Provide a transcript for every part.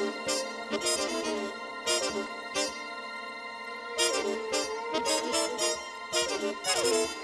Thank you.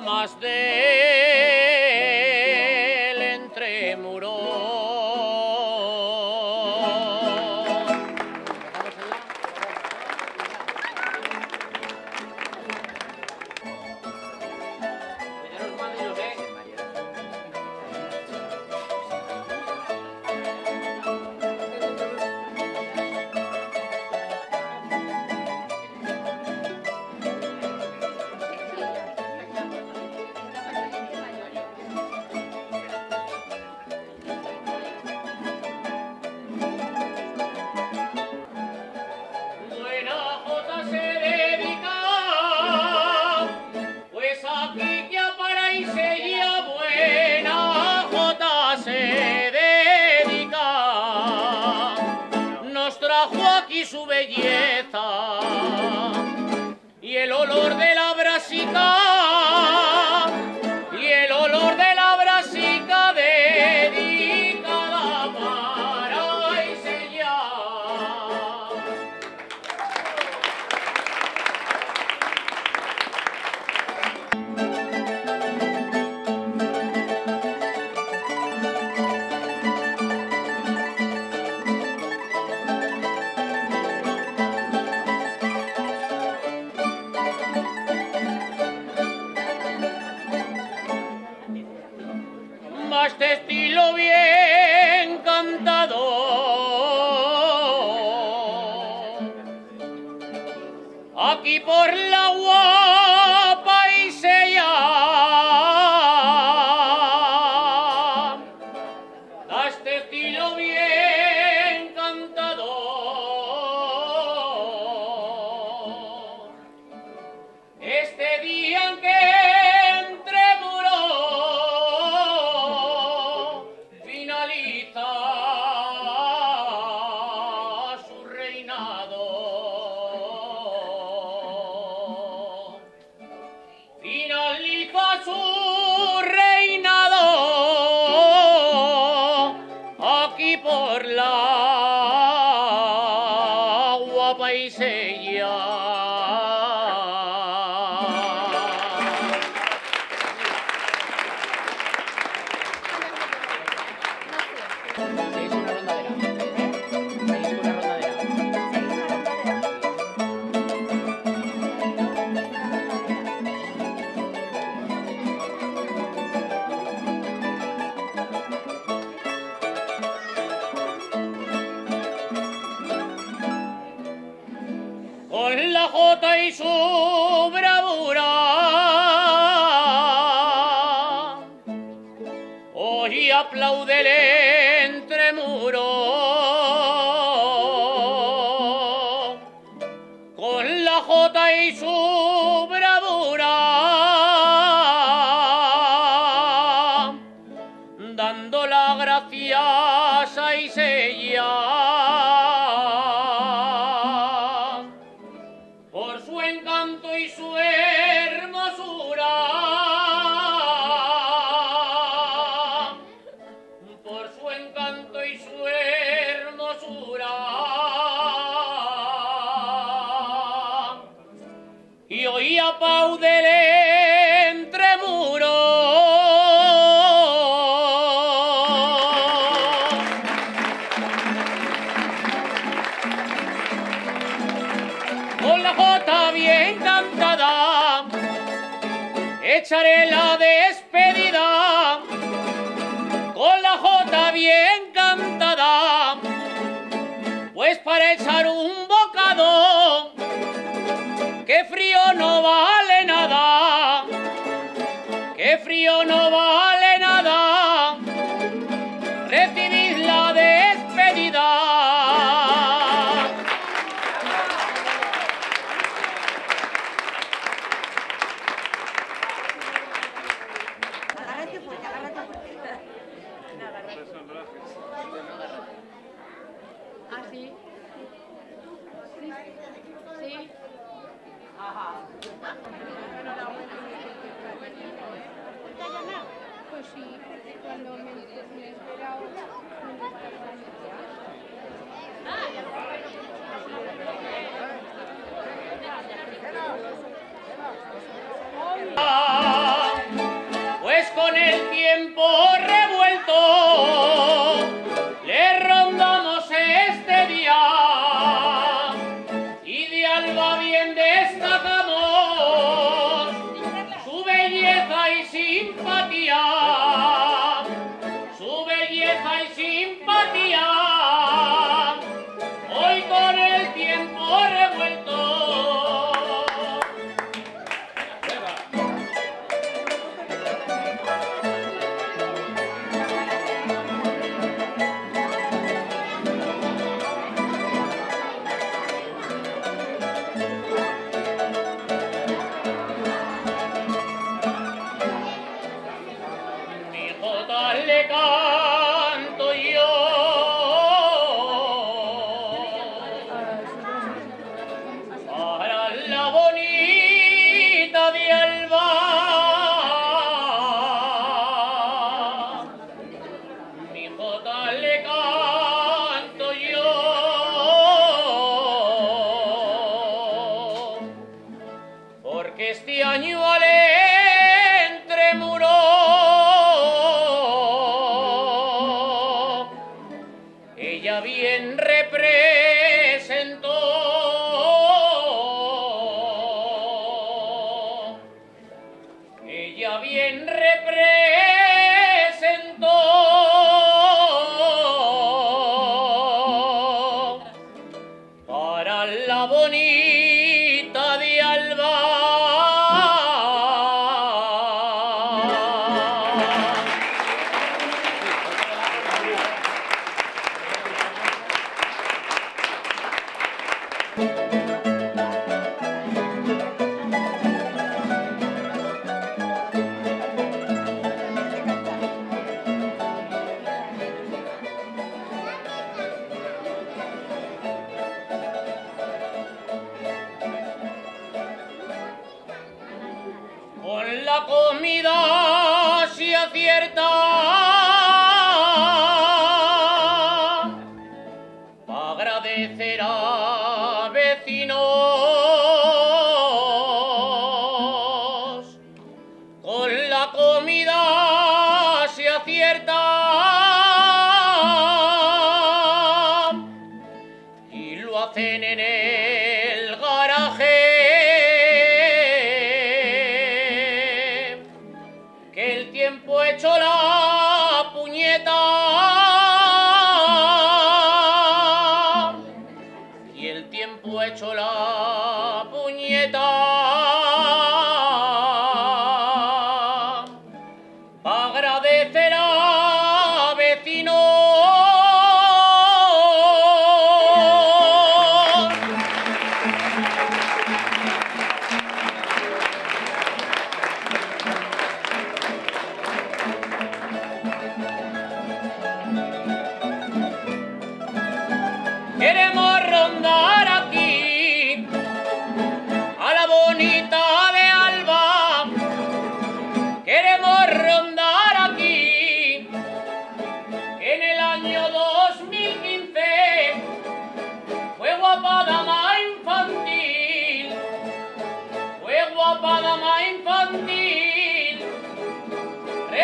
namaste. este estilo bien cantado. Aquí por la con la jota y su bravura. Hoy aplaudele entre muros.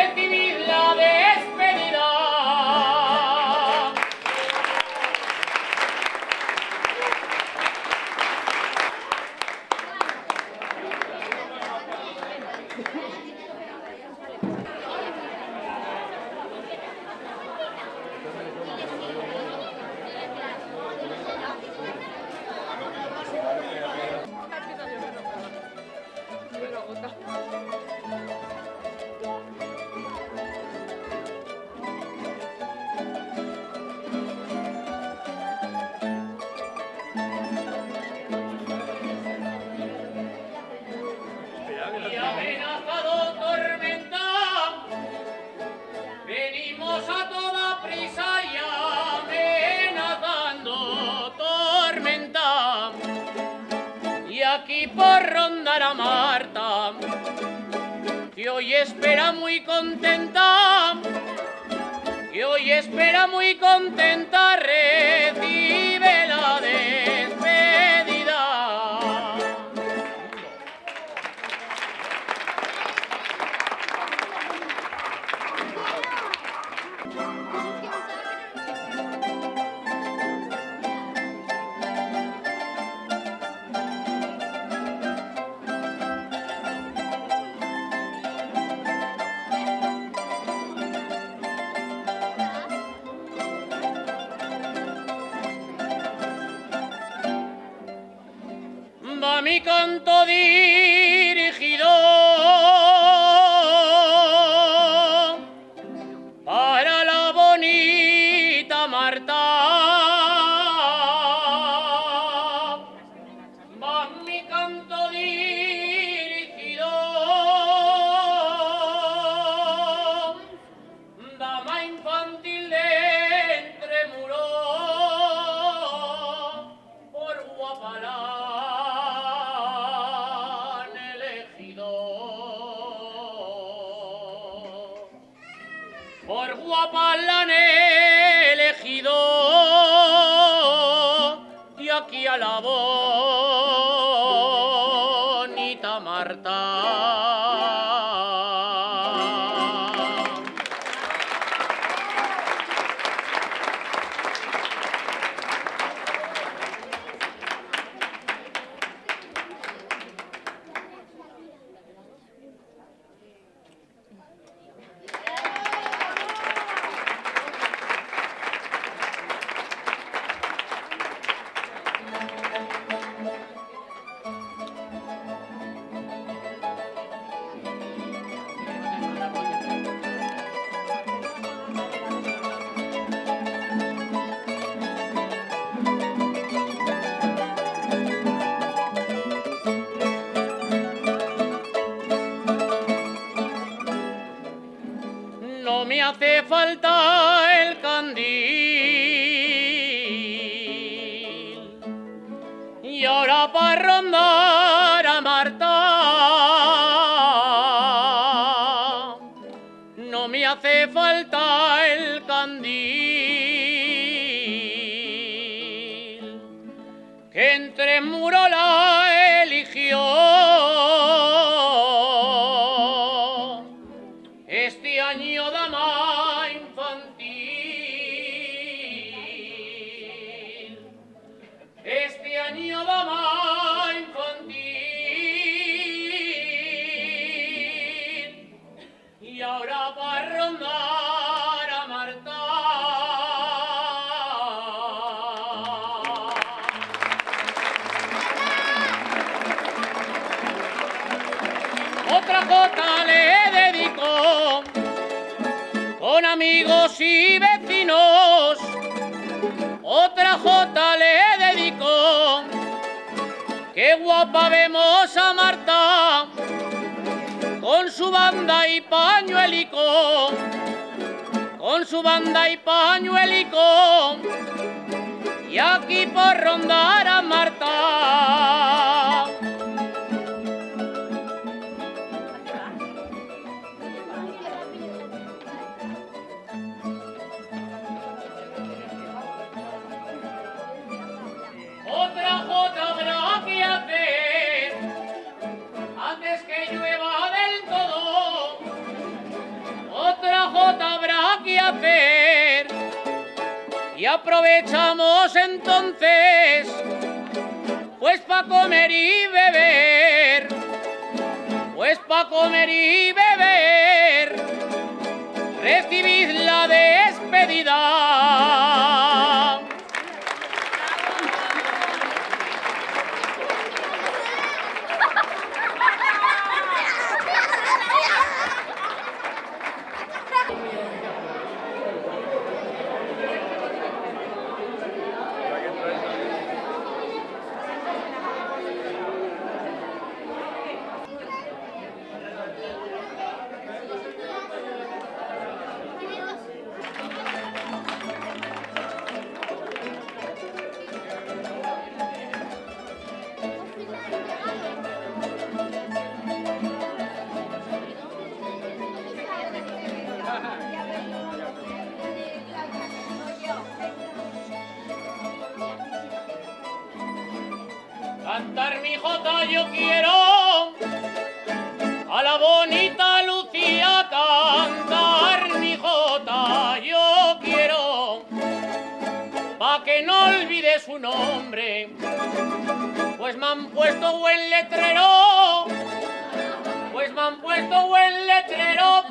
Recibid la despedida. Va mi canto dirigido Qué guapa vemos a Marta con su banda y pañuelico. Con su banda y pañuelico. Y aquí por rondar a Marta. Aprovechamos entonces pues pa comer y beber. Pues pa comer y beber recibid la despedida. Cantar mi jota yo quiero a la bonita Lucía cantar mi jota yo quiero pa que no olvide su nombre pues me han puesto buen letrero pues me han puesto buen letrero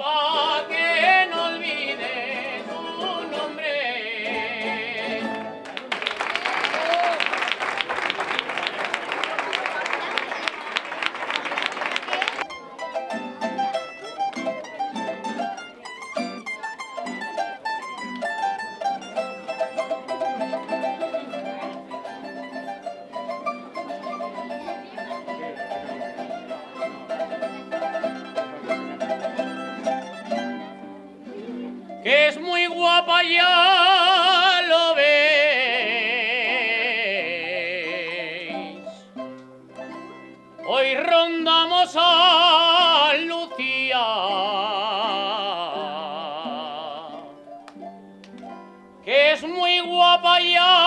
guapa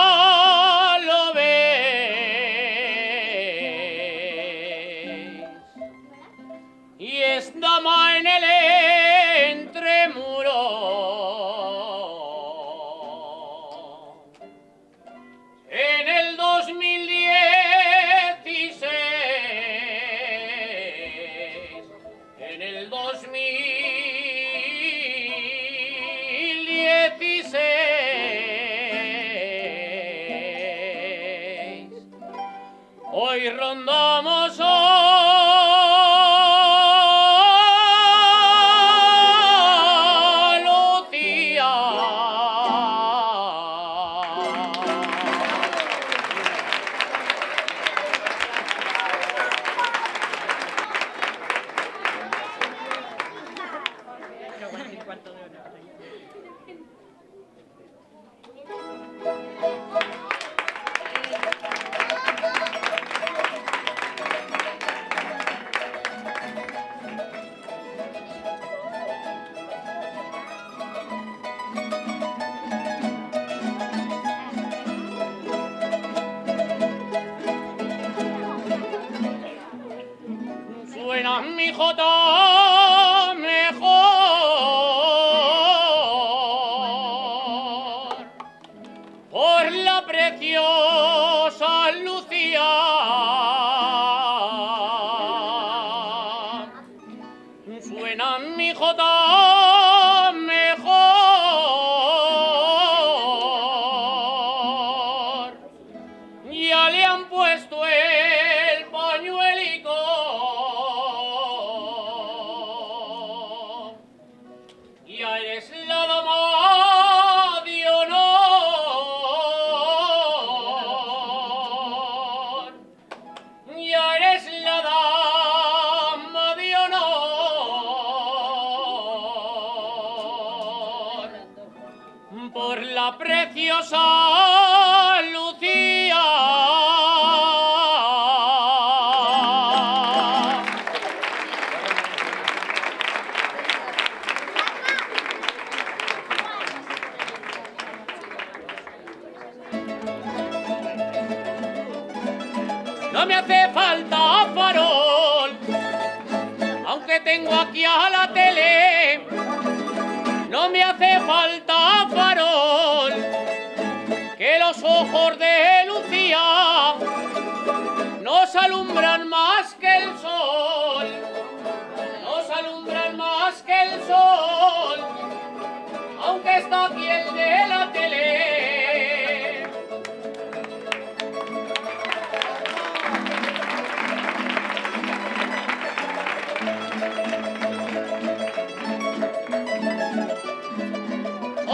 la preciosa Lucía.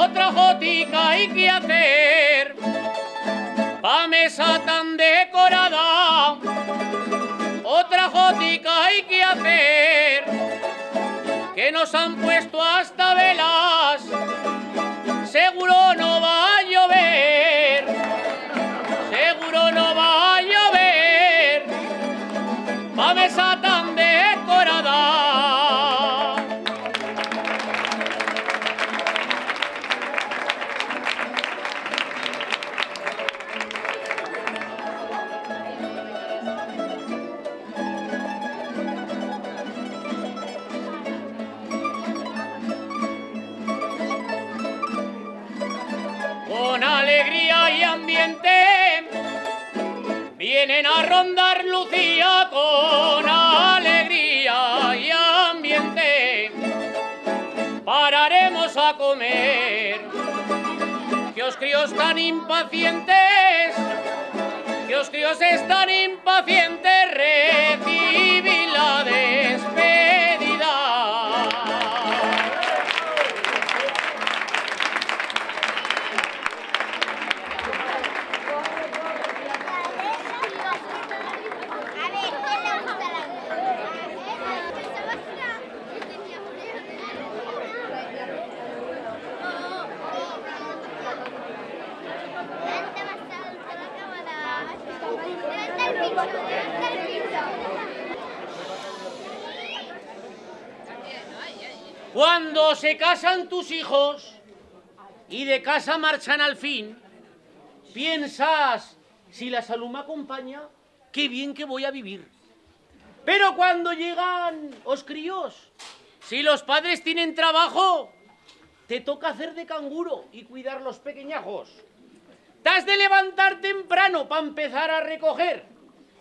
Otra jotica hay que hacer pa mesa tan decorada. Otra jotica hay que hacer que nos han puesto hasta que os críos tan impacientes que os críos están impacientes recibir Cuando se casan tus hijos y de casa marchan al fin, piensas, si la salud me acompaña, qué bien que voy a vivir. Pero cuando llegan os críos, si los padres tienen trabajo, te toca hacer de canguro y cuidar los pequeñajos. Te has de levantar temprano para empezar a recoger,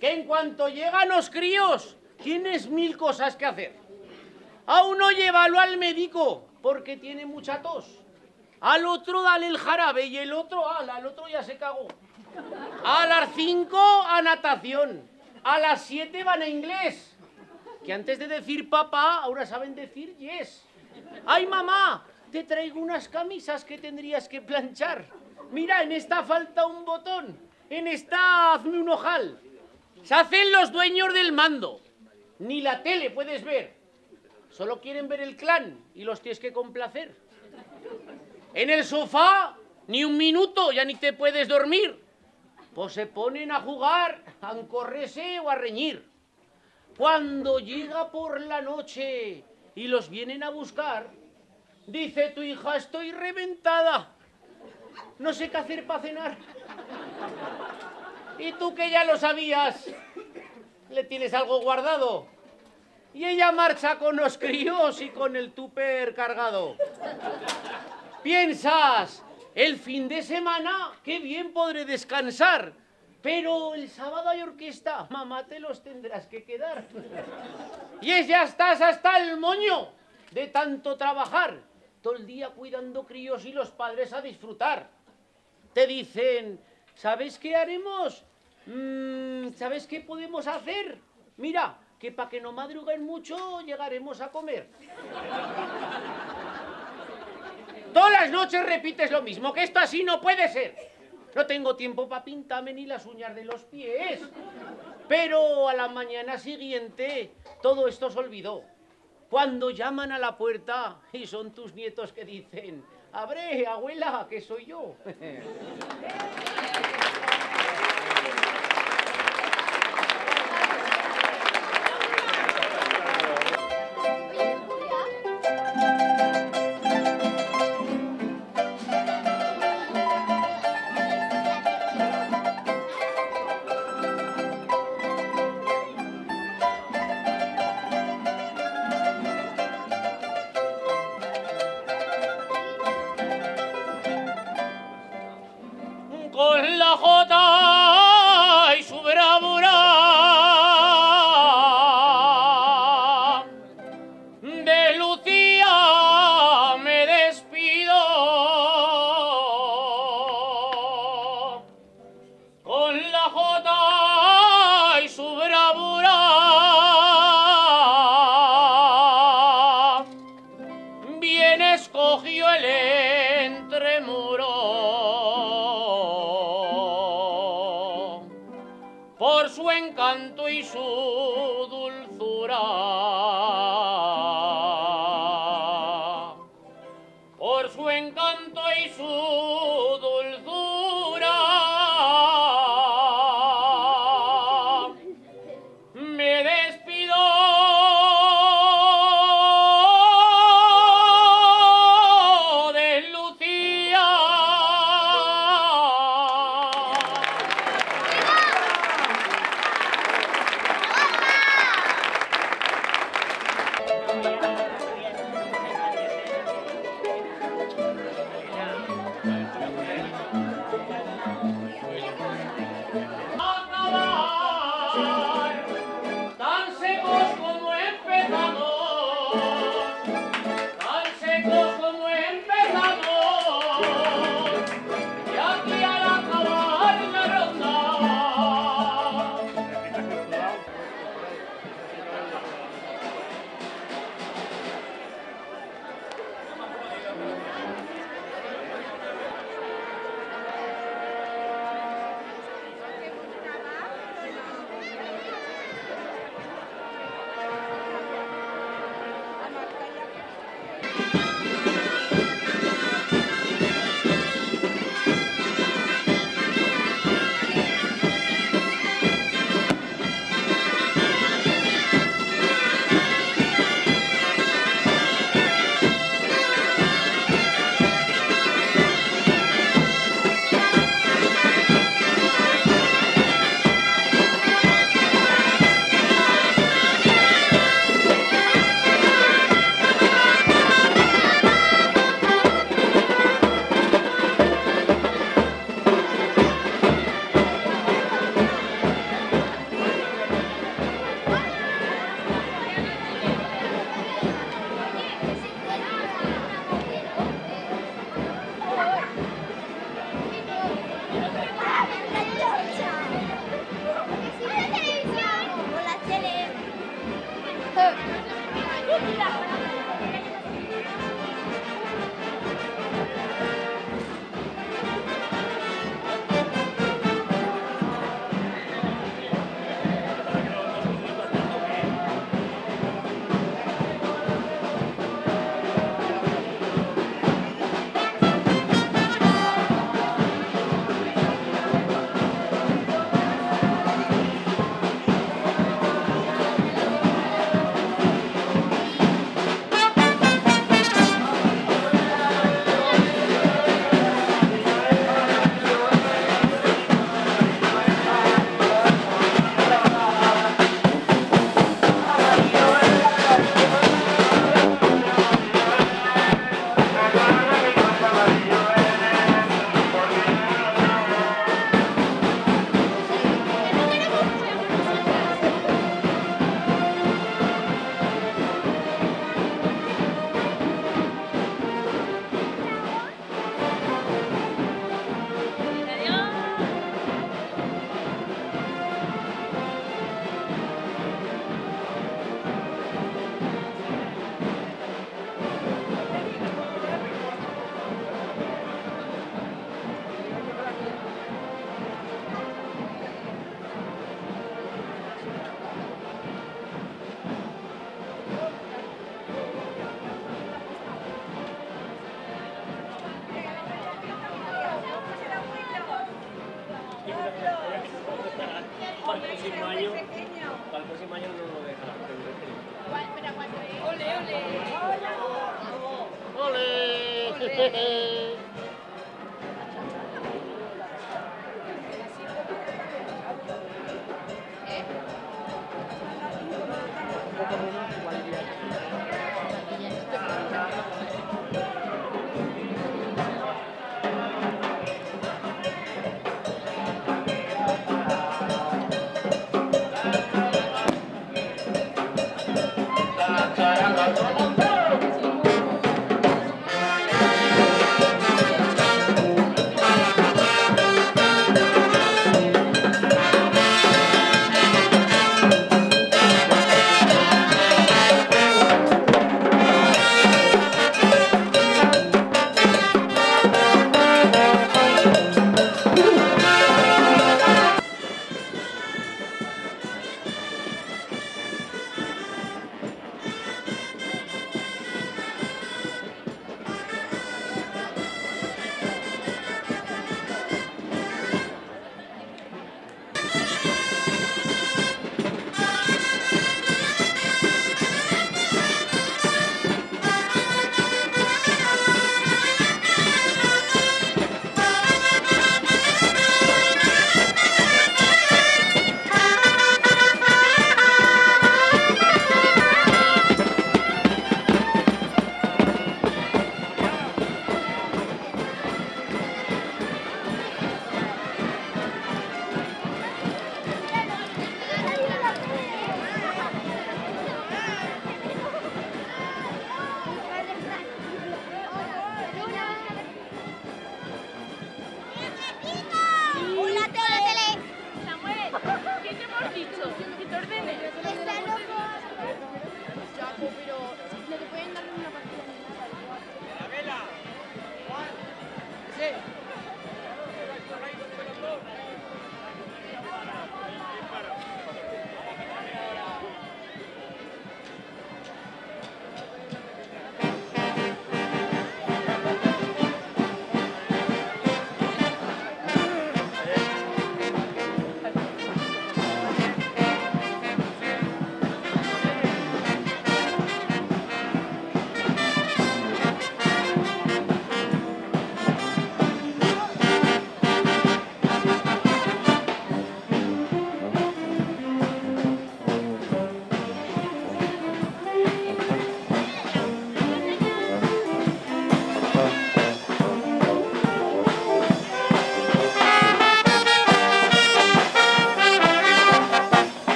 que en cuanto llegan los críos, tienes mil cosas que hacer. A uno llévalo al médico porque tiene mucha tos. Al otro dale el jarabe y el otro, ala, al otro ya se cagó. A las 5 a natación. A las 7 van a inglés. Que antes de decir papá, ahora saben decir yes. Ay, mamá, te traigo unas camisas que tendrías que planchar. Mira, en esta falta un botón. En esta hazme un ojal. Se hacen los dueños del mando. Ni la tele puedes ver. Solo quieren ver el clan y los tienes que complacer. En el sofá, ni un minuto, ya ni te puedes dormir. Pues se ponen a jugar, a encorrerse o a reñir. Cuando llega por la noche y los vienen a buscar, dice tu hija, estoy reventada. No sé qué hacer para cenar. Y tú que ya lo sabías, le tienes algo guardado. Y ella marcha con los críos y con el tupper cargado. Piensas, el fin de semana, qué bien podré descansar. Pero el sábado hay orquesta, mamá, te los tendrás que quedar. Y es ya estás hasta el moño de tanto trabajar. Todo el día cuidando críos y los padres a disfrutar. Te dicen, ¿sabes qué haremos? Mm, ¿Sabes qué podemos hacer? Mira, que para que no madruguen mucho llegaremos a comer. Todas las noches repites lo mismo, que esto así no puede ser. No tengo tiempo para pintarme ni las uñas de los pies. Pero a la mañana siguiente todo esto se olvidó. Cuando llaman a la puerta y son tus nietos que dicen, abre, abuela, que soy yo.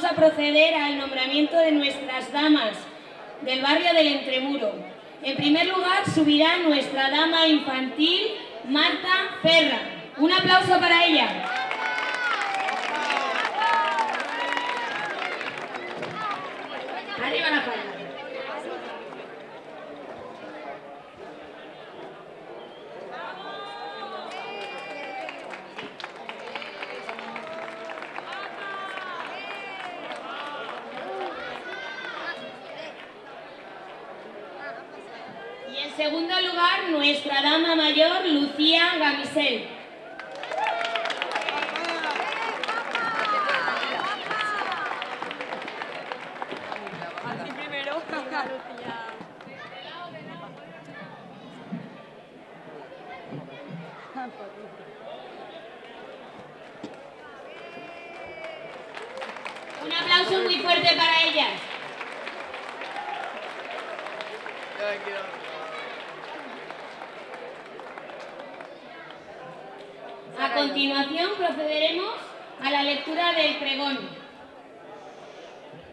vamos a proceder al nombramiento de nuestras damas del barrio del Entremuro. En primer lugar, subirá nuestra dama infantil, Marta Ferra. Un aplauso para ella. Arriba la palma. Y en segundo lugar, nuestra dama mayor, Lucía Gamisel. Así primero. Un muy fuerte para ellas. A continuación procederemos a la lectura del pregón.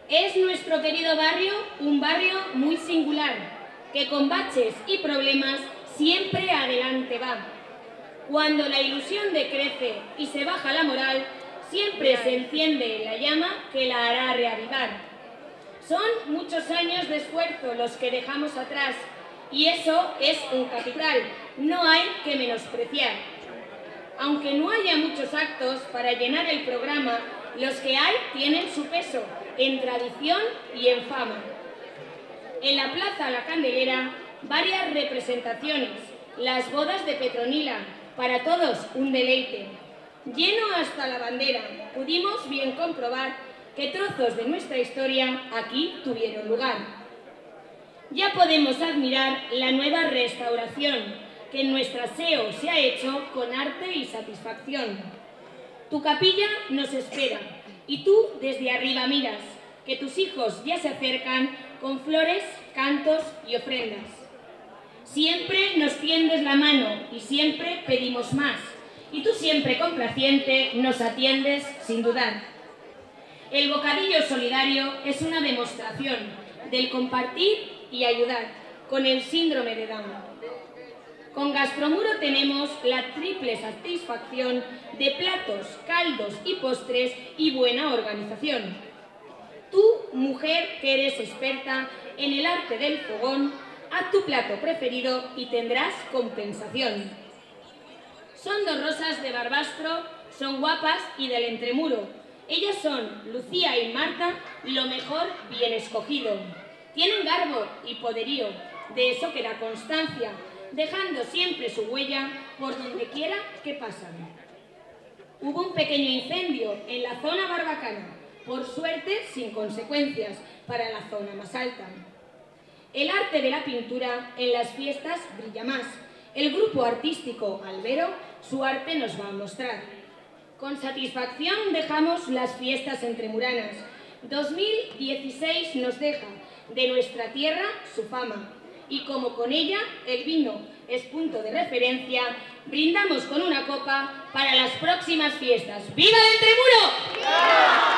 Es nuestro querido barrio un barrio muy singular, que con baches y problemas siempre adelante va. Cuando la ilusión decrece y se baja la moral, siempre se enciende la llama que la hará reavivar. Son muchos años de esfuerzo los que dejamos atrás y eso es un capital, no hay que menospreciar. Aunque no haya muchos actos para llenar el programa, los que hay tienen su peso en tradición y en fama. En la Plaza La Candelera, varias representaciones, las bodas de Petronila, para todos un deleite. Lleno hasta la bandera, pudimos bien comprobar que trozos de nuestra historia aquí tuvieron lugar. Ya podemos admirar la nueva restauración que en nuestro aseo se ha hecho con arte y satisfacción. Tu capilla nos espera y tú desde arriba miras que tus hijos ya se acercan con flores, cantos y ofrendas. Siempre nos tiendes la mano y siempre pedimos más. Y tú siempre complaciente nos atiendes sin dudar. El bocadillo solidario es una demostración del compartir y ayudar con el síndrome de Down. Con Gastromuro tenemos la triple satisfacción de platos, caldos y postres y buena organización. Tú, mujer que eres experta en el arte del fogón, haz tu plato preferido y tendrás compensación. Son dos rosas de Barbastro, son guapas y del entremuro. Ellas son Lucía y Marta, lo mejor bien escogido. Tienen garbo y poderío, de eso que da constancia, dejando siempre su huella por donde quiera que pasan. Hubo un pequeño incendio en la zona barbacana, por suerte sin consecuencias para la zona más alta. El arte de la pintura en las fiestas brilla más. El grupo artístico Albero su arte nos va a mostrar. Con satisfacción dejamos las fiestas entremuranas. 2016 nos deja de nuestra tierra su fama. Y como con ella el vino es punto de referencia, brindamos con una copa para las próximas fiestas. ¡Viva el Entremuro!